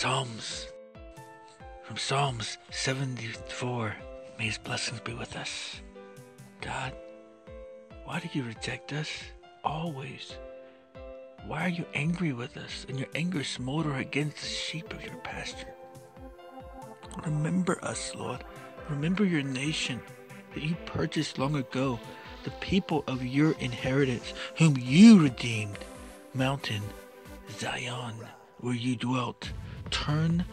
Psalms. From Psalms 74. May his blessings be with us. God, why do you reject us? Always. Why are you angry with us and your anger smolder against the sheep of your pasture? Remember us, Lord. Remember your nation that you purchased long ago, the people of your inheritance, whom you redeemed. Mountain, Zion, where you dwelt. Turn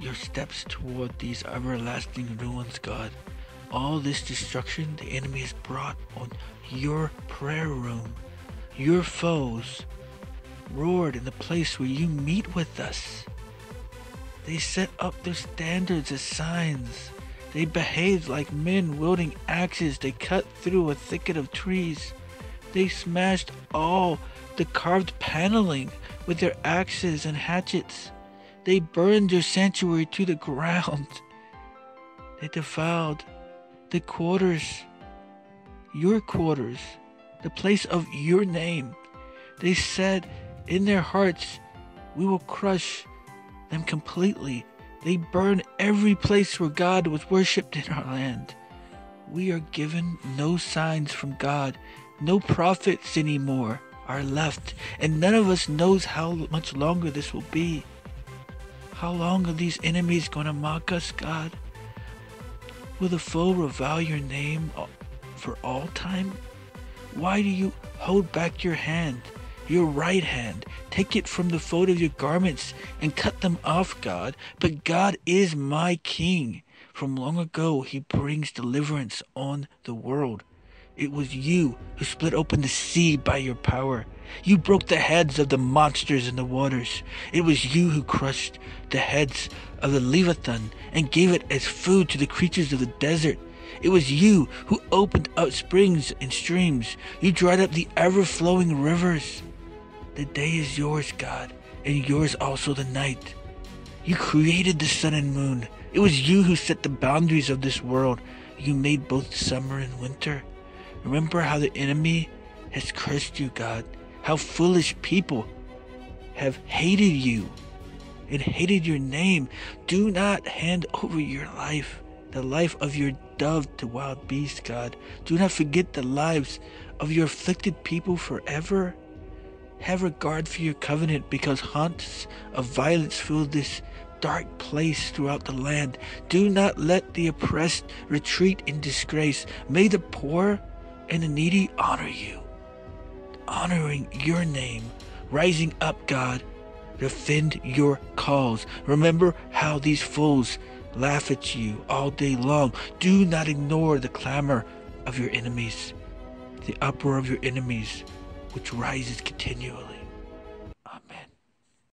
your steps toward these everlasting ruins, God. All this destruction the enemy has brought on your prayer room. Your foes roared in the place where you meet with us. They set up their standards as signs. They behaved like men wielding axes. They cut through a thicket of trees. They smashed all the carved paneling with their axes and hatchets. They burned your sanctuary to the ground. They defiled the quarters, your quarters, the place of your name. They said in their hearts, We will crush them completely. They burn every place where God was worshipped in our land. We are given no signs from God, no prophets anymore are left, and none of us knows how much longer this will be. How long are these enemies going to mock us, God? Will the foe revile your name for all time? Why do you hold back your hand, your right hand? Take it from the fold of your garments and cut them off, God. But God is my King. From long ago, He brings deliverance on the world. It was you who split open the sea by your power. You broke the heads of the monsters in the waters. It was you who crushed the heads of the Leviathan and gave it as food to the creatures of the desert. It was you who opened up springs and streams. You dried up the ever flowing rivers. The day is yours, God, and yours also the night. You created the sun and moon. It was you who set the boundaries of this world. You made both summer and winter. Remember how the enemy has cursed you, God. How foolish people have hated you and hated your name. Do not hand over your life, the life of your dove to wild beasts, God. Do not forget the lives of your afflicted people forever. Have regard for your covenant because haunts of violence fill this dark place throughout the land. Do not let the oppressed retreat in disgrace. May the poor and the needy honor you, honoring your name, rising up, God, defend your cause. Remember how these fools laugh at you all day long. Do not ignore the clamor of your enemies, the uproar of your enemies, which rises continually.